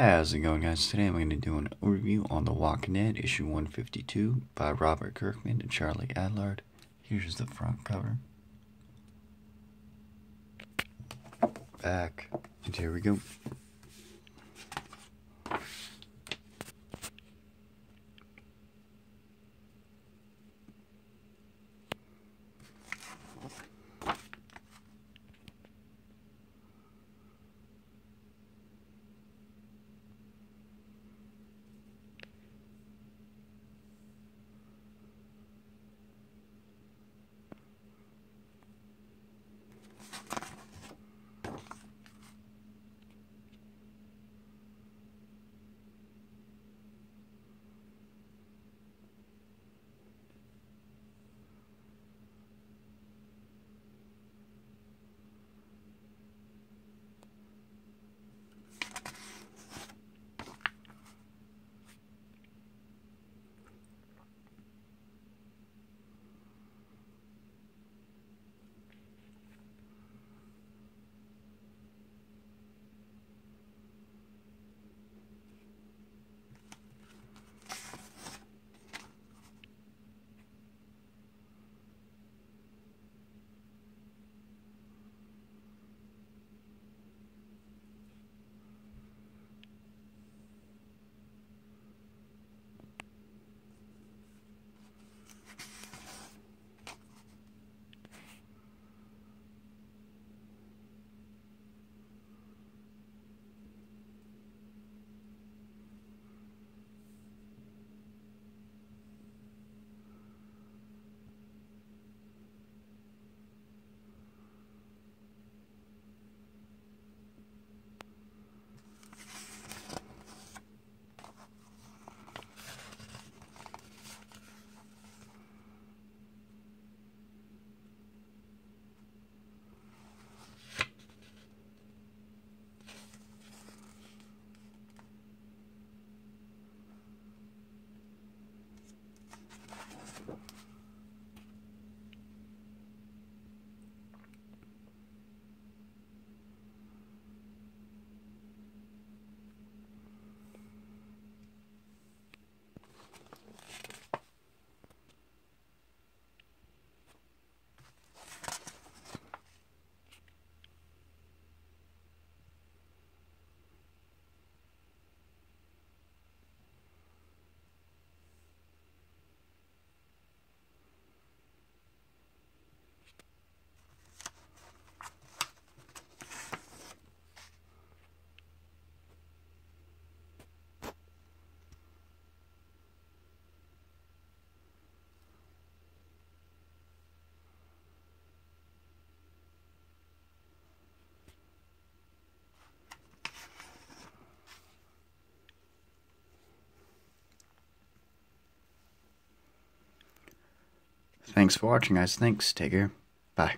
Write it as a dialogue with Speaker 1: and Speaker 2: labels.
Speaker 1: How's it going, guys? Today I'm going to do an overview on The Walking Dead, issue 152 by Robert Kirkman and Charlie Adlard. Here's the front cover. Back, and here we go. Thanks for watching, guys. Thanks. Take care. Bye.